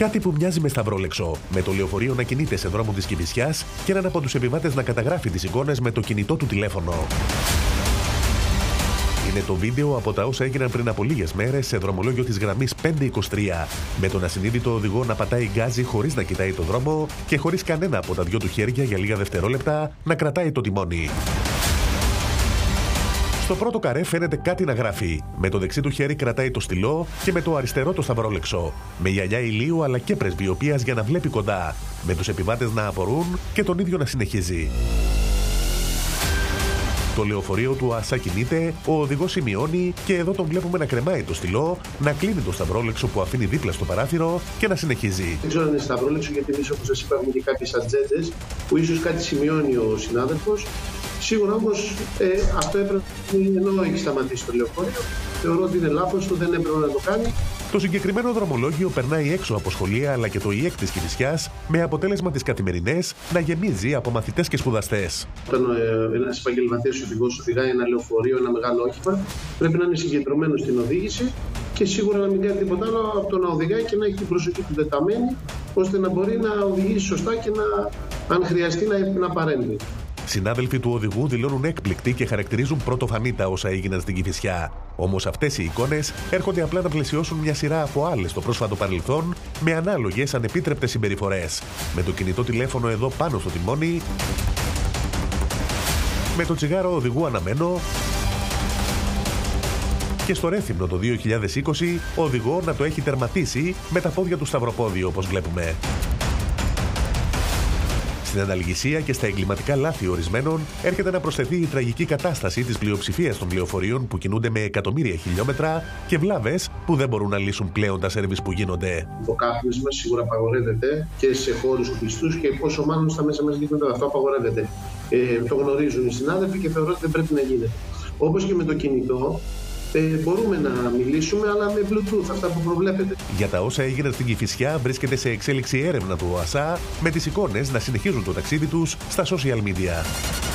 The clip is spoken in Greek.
Κάτι που μοιάζει με σταυρόλεξο, με το λεωφορείο να κινείται σε δρόμο της Κυφυσιάς και έναν από τους επιβάτες να καταγράφει τις εικόνες με το κινητό του τηλέφωνο. Είναι το βίντεο από τα όσα έγιναν πριν από λίγες μέρες σε δρομολόγιο της γραμμής 523. Με τον ασυνείδητο οδηγό να πατάει γκάζι χωρίς να κοιτάει το δρόμο και χωρίς κανένα από τα δυο του χέρια για λίγα δευτερόλεπτα να κρατάει το τιμόνι. Στο πρώτο καρέ φαίνεται κάτι να γράφει. Με το δεξί του χέρι κρατάει το στυλό και με το αριστερό το σταυρόλεξο. Με γυαλιά ηλίου αλλά και πρεσβειοποία για να βλέπει κοντά. Με τους επιβάτες να απορούν και τον ίδιο να συνεχίζει. Το λεωφορείο του ΑΣΑ κινείται, ο οδηγός σημειώνει και εδώ τον βλέπουμε να κρεμάει το στυλό, να κλείνει το σταυρόλεξο που αφήνει δίπλα στο παράθυρο και να συνεχίζει. Δεν ξέρω αν είναι σταυρόλεξο, γιατί εμείς όπως σας είπα έχουμε και κάποιες ατζέντες που ίσως κάτι σημειώνει ο συνάδελφος. Σίγουρα όμως ε, αυτό έπρεπε ενώ έχει σταματήσει το λεωφορείο. Θεωρώ ότι είναι λάθος του, δεν έπρεπε να το κάνει. Το συγκεκριμένο δρομολόγιο περνάει έξω από σχολεία αλλά και το ΙΕΚ της Κυφυσιά με αποτέλεσμα τις καθημερινές να γεμίζει από μαθητές και σπουδαστές. Όταν ε, ένας επαγγελματίας οδηγός οδηγάει ένα λεωφορείο, ένα μεγάλο όχημα, πρέπει να είναι συγκεντρωμένος στην οδήγηση και σίγουρα να μην κάνει τίποτα άλλο από το να οδηγάει και να έχει την προσοχή του τεταμένη, ώστε να μπορεί να οδηγήσει σωστά και να, αν χρειαστεί να, να παρέμβει. Συνάδελφοι του οδηγού δηλώνουν έκπληκτοι και χαρακτηρίζουν πρωτοφανή τα όσα έγιναν στην Κυφυσιά. Όμως αυτές οι εικόνες έρχονται απλά να πλαισιώσουν μια σειρά από άλλες στο πρόσφατο παρελθόν με ανάλογες ανεπίτρεπτες συμπεριφορές. Με το κινητό τηλέφωνο εδώ πάνω στο τιμόνι, με το τσιγάρο οδηγού αναμένο και στο Ρέθυμνο το 2020 ο οδηγό να το έχει τερματίσει με τα πόδια του σταυροπόδιο όπως βλέπουμε. Στην αναλγησία και στα εγκληματικά λάθη ορισμένων έρχεται να προσθεθεί η τραγική κατάσταση της πλειοψηφίας των πληροφοριών που κινούνται με εκατομμύρια χιλιόμετρα και βλάβες που δεν μπορούν να λύσουν πλέον τα σερβις που γίνονται. Το κάπνισμα σίγουρα απαγορεύεται και σε χώρους κλειστού και πόσο μάλλον στα μέσα μαζική μεταδοχή. Αυτό απαγορεύεται. Ε, το γνωρίζουν οι συνάδελφοι και θεωρώ ότι δεν πρέπει να γίνεται. Όπως και με το κινητό, ε, μπορούμε να μιλήσουμε, αλλά με Bluetooth, αυτά που προβλέπετε. Για τα όσα έγιναν στην Κηφισιά βρίσκεται σε εξέλιξη έρευνα του ΟΑΣΑ, με τις εικόνες να συνεχίζουν το ταξίδι τους στα social media.